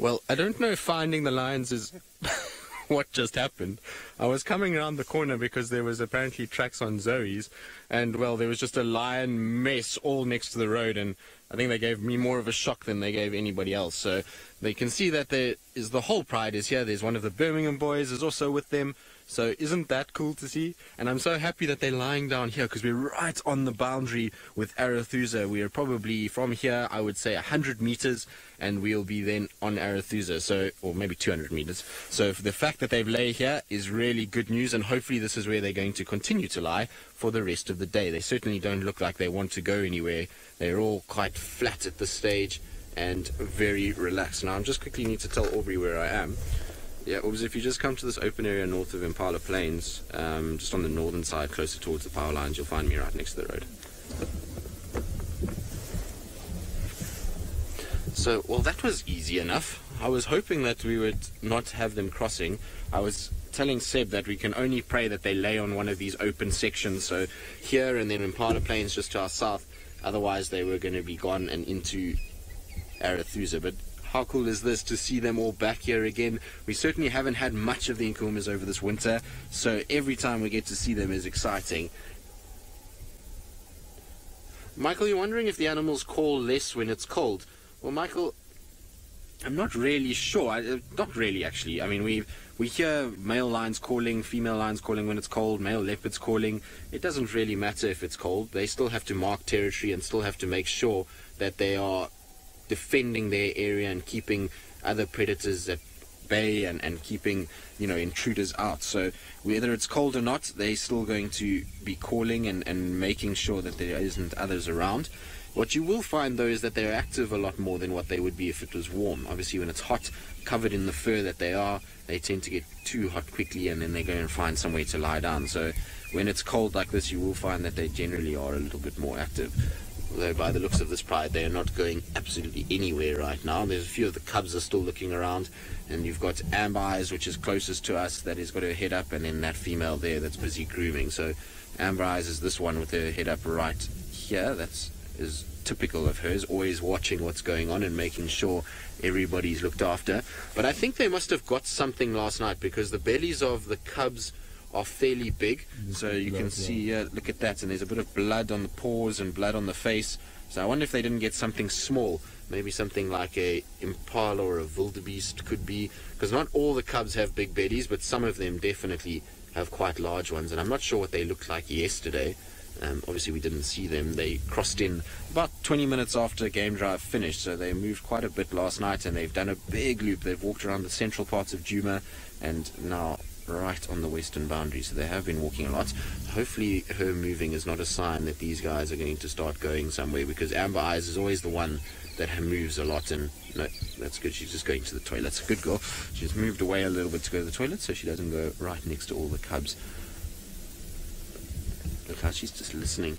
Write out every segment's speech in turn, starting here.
Well, I don't know if finding the lions is what just happened. I was coming around the corner because there was apparently tracks on Zoe's, and well, there was just a lion mess all next to the road, and I think they gave me more of a shock than they gave anybody else. So they can see that there is the whole pride is here. There's one of the Birmingham boys is also with them. So isn't that cool to see? And I'm so happy that they're lying down here because we're right on the boundary with Arathusa. We are probably from here, I would say 100 meters, and we'll be then on Arathusa. So, or maybe 200 meters. So the fact that they've lay here is really good news, and hopefully this is where they're going to continue to lie for the rest of the day. They certainly don't look like they want to go anywhere. They're all quite flat at this stage and very relaxed. Now, I'm just quickly need to tell Aubrey where I am. Yeah, Orbs, if you just come to this open area north of Impala Plains, um, just on the northern side, closer towards the power lines, you'll find me right next to the road. So, well, that was easy enough. I was hoping that we would not have them crossing. I was telling Seb that we can only pray that they lay on one of these open sections. So, here and then Impala Plains just to our south. Otherwise, they were going to be gone and into Arathusa. But how cool is this to see them all back here again? We certainly haven't had much of the Nkuhumas over this winter, so every time we get to see them is exciting. Michael, you're wondering if the animals call less when it's cold. Well, Michael, I'm not really sure. I, uh, not really, actually. I mean, we we hear male lions calling, female lions calling when it's cold, male leopards calling. It doesn't really matter if it's cold. They still have to mark territory and still have to make sure that they are defending their area and keeping other predators at bay and, and keeping you know intruders out so whether it's cold or not they're still going to be calling and, and making sure that there isn't others around what you will find though is that they're active a lot more than what they would be if it was warm obviously when it's hot covered in the fur that they are they tend to get too hot quickly and then they go and find somewhere to lie down so when it's cold like this you will find that they generally are a little bit more active Although by the looks of this pride, they are not going absolutely anywhere right now. There's a few of the cubs are still looking around, and you've got Amber Eyes, which is closest to us, that has got her head up, and then that female there that's busy grooming. So Amber Eyes is this one with her head up right here. That's is typical of hers, always watching what's going on and making sure everybody's looked after. But I think they must have got something last night because the bellies of the cubs are fairly big. So you can see, uh, look at that, and there's a bit of blood on the paws and blood on the face. So I wonder if they didn't get something small, maybe something like a impala or a wildebeest could be, because not all the cubs have big bellies, but some of them definitely have quite large ones. And I'm not sure what they looked like yesterday. Um, obviously, we didn't see them. They crossed in about 20 minutes after game drive finished, so they moved quite a bit last night, and they've done a big loop. They've walked around the central parts of Djuma, and now right on the western boundary, so they have been walking a lot. Hopefully, her moving is not a sign that these guys are going to start going somewhere because Amber Eyes is always the one that moves a lot. And no, that's good. She's just going to the toilet. Good girl. She's moved away a little bit to go to the toilet so she doesn't go right next to all the cubs. Look how she's just listening.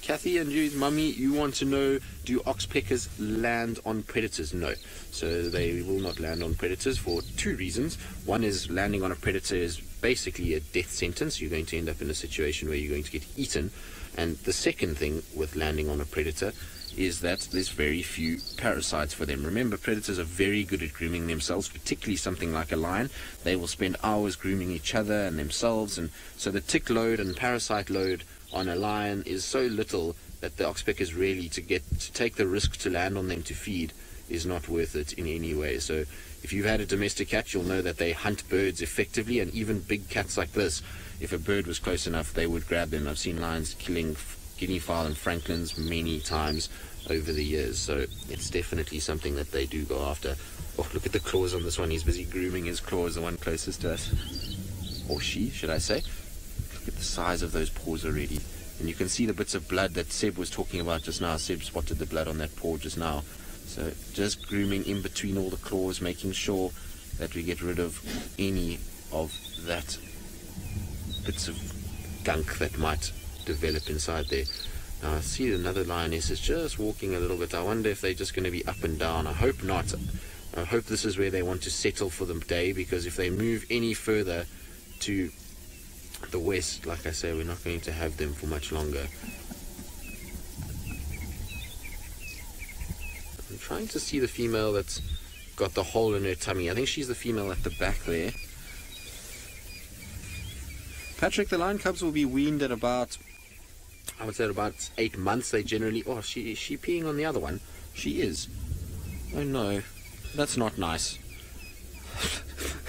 Kathy and Jude's mummy, you want to know do oxpeckers land on predators? No. So they will not land on predators for two reasons. One is landing on a predator is basically a death sentence. You're going to end up in a situation where you're going to get eaten. And the second thing with landing on a predator is that there's very few parasites for them. Remember, predators are very good at grooming themselves, particularly something like a lion. They will spend hours grooming each other and themselves, and so the tick load and parasite load on a lion is so little that the oxpeckers really to get to take the risk to land on them to feed is not worth it in any way. So if you've had a domestic cat, you'll know that they hunt birds effectively, and even big cats like this, if a bird was close enough, they would grab them. I've seen lions killing guinea fowl and francolins many times over the years, so it's definitely something that they do go after. Oh, look at the claws on this one. He's busy grooming his claws, the one closest to us. Or she, should I say. Look at the size of those paws already. And you can see the bits of blood that Seb was talking about just now. Seb spotted the blood on that paw just now. So just grooming in between all the claws, making sure that we get rid of any of that bits of gunk that might develop inside there. Now I see another lioness is just walking a little bit. I wonder if they're just going to be up and down. I hope not. I hope this is where they want to settle for the day because if they move any further to the west, like I say, we're not going to have them for much longer. I'm trying to see the female that's got the hole in her tummy. I think she's the female at the back there. Patrick, the lion cubs will be weaned at about I would say at about eight months. They generally, oh, she is she peeing on the other one? She is. Oh no, that's not nice.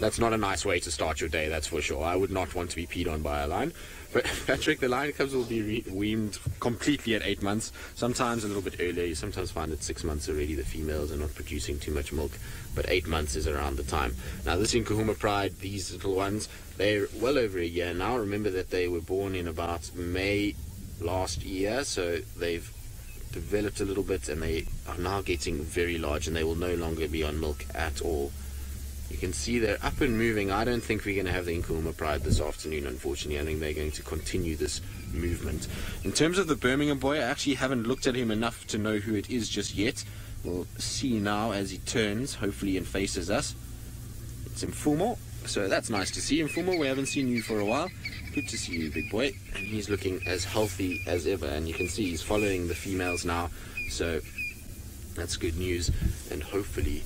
that's not a nice way to start your day, that's for sure. I would not want to be peed on by a lion. But Patrick, the lion cubs will be weaned completely at eight months. Sometimes a little bit earlier. You sometimes find at six months already the females are not producing too much milk, but eight months is around the time. Now, this Nkuhuma Pride, these little ones, they're well over a year now. Remember that they were born in about May last year, so they've developed a little bit and they are now getting very large and they will no longer be on milk at all. You can see they're up and moving. I don't think we're going to have the Nkuhuma Pride this afternoon, unfortunately. I think they're going to continue this movement. In terms of the Birmingham boy, I actually haven't looked at him enough to know who it is just yet. We'll see now as he turns, hopefully, and faces us. It's Mfumo. So that's nice to see. Mfumo, we haven't seen you for a while. Good to see you, big boy. And he's looking as healthy as ever. And you can see he's following the females now. So that's good news. And hopefully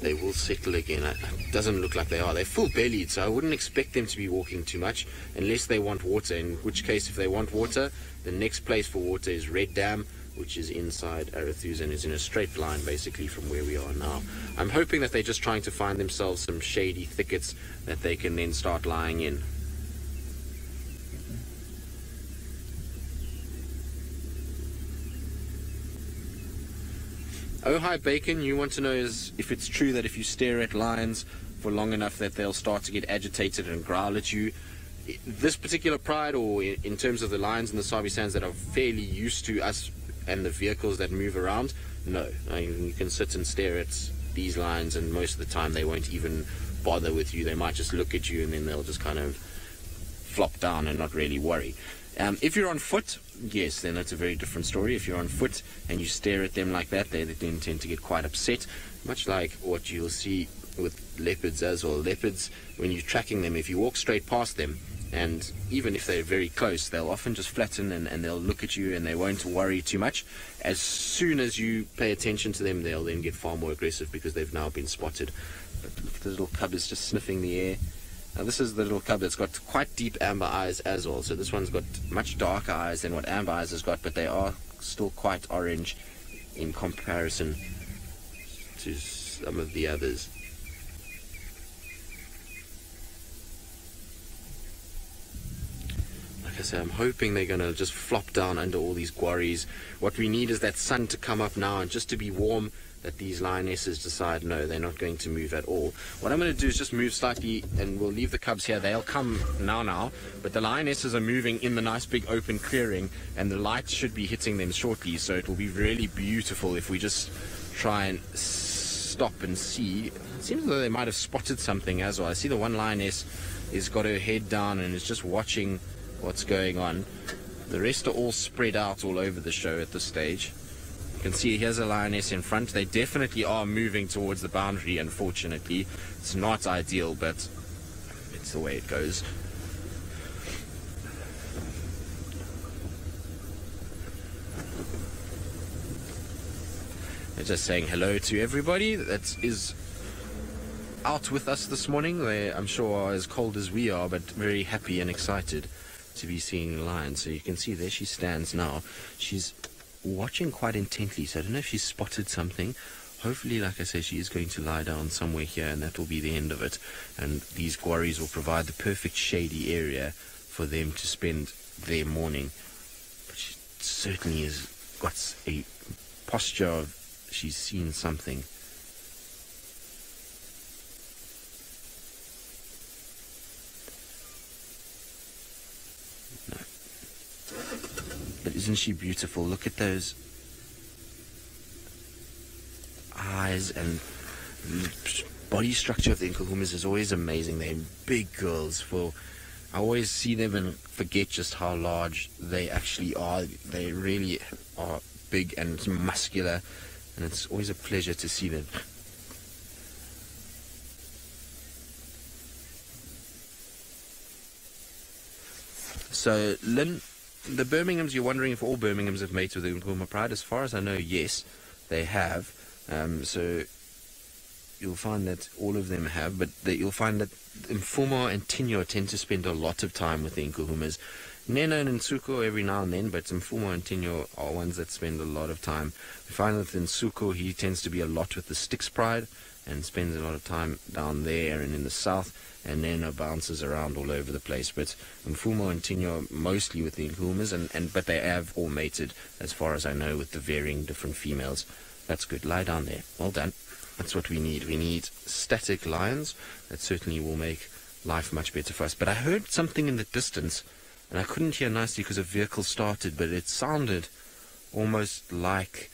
they will settle again. It doesn't look like they are. They're full bellied, so I wouldn't expect them to be walking too much unless they want water. In which case, if they want water, the next place for water is Red Dam, which is inside Arathusa and is in a straight line basically from where we are now. I'm hoping that they're just trying to find themselves some shady thickets that they can then start lying in. Oh, hi, Bacon. You want to know is if it's true that if you stare at lions for long enough that they'll start to get agitated and growl at you. This particular pride, or in terms of the lions in the Sabi Sands that are fairly used to us and the vehicles that move around, no. I mean, you can sit and stare at these lions, and most of the time they won't even bother with you. They might just look at you and then they'll just kind of flop down and not really worry. Um, if you're on foot, yes, then that's a very different story. If you're on foot and you stare at them like that, they, then tend to get quite upset, much like what you'll see with leopards as well. Leopards, when you're tracking them, if you walk straight past them, and even if they're very close, they'll often just flatten and, and they'll look at you and they won't worry too much. As soon as you pay attention to them, they'll then get far more aggressive because they've now been spotted. But the little cub is just sniffing the air. Now this is the little cub that's got quite deep amber eyes as well. So this one's got much darker eyes than what amber eyes has got, but they are still quite orange in comparison to some of the others. Like I say, I'm hoping they're going to just flop down under all these guarris. What we need is that sun to come up now and just to be warm that these lionesses decide no, they're not going to move at all. What I'm going to do is just move slightly and we'll leave the cubs here. They'll come now now, but the lionesses are moving in the nice big open clearing and the light should be hitting them shortly, so it will be really beautiful if we just try and stop and see. It seems as though they might have spotted something as well. I see the one lioness has got her head down and is just watching what's going on. The rest are all spread out all over the show at this stage. You can see here's a lioness in front. They definitely are moving towards the boundary, unfortunately. It's not ideal, but it's the way it goes. They're just saying hello to everybody that is out with us this morning. They, I'm sure, are as cold as we are, but very happy and excited to be seeing lions. So you can see there she stands now. She's watching quite intently, so I don't know if she's spotted something. Hopefully, like I say, she is going to lie down somewhere here, and that will be the end of it. And these guarris will provide the perfect shady area for them to spend their morning. But she certainly has got a posture of she's seen something. Isn't she beautiful? Look at those eyes and body structure of the Nkuhumas is always amazing. They're big girls. For I always see them and forget just how large they actually are. They really are big and muscular and it's always a pleasure to see them. So, Lynn, the Birminghams, you're wondering if all Birminghams have mated with the Nkuhuma Pride. As far as I know, yes, they have. Um, so you'll find that all of them have, but that you'll find that Mfumo and Tinyo tend to spend a lot of time with the Nkuhumas. Nena and Nsuko every now and then, but Mfumo and Tinyo are ones that spend a lot of time. We find that Nsuko, he tends to be a lot with the Styx Pride and spends a lot of time down there and in the south, and Nena bounces around all over the place. But Mfumo and Tinyo mostly with the Nkuhumas, and, and, but they have all mated, as far as I know, with the varying different females. That's good. Lie down there. Well done. That's what we need. We need static lions. That certainly will make life much better for us. But I heard something in the distance, and I couldn't hear nicely because a vehicle started, but it sounded almost like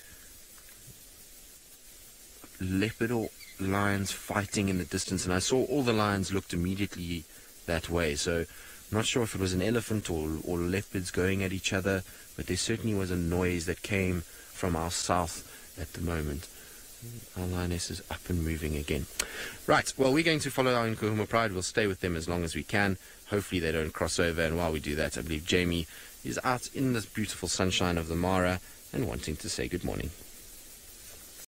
leopard or lions fighting in the distance, and I saw all the lions looked immediately that way. So not sure if it was an elephant or, or leopards going at each other, but there certainly was a noise that came from our south at the moment. Our lioness is up and moving again. Right, well, we're going to follow our Nkuhuma Pride. We'll stay with them as long as we can. Hopefully they don't cross over, and while we do that, I believe Jamie is out in the beautiful sunshine of the Mara and wanting to say good morning.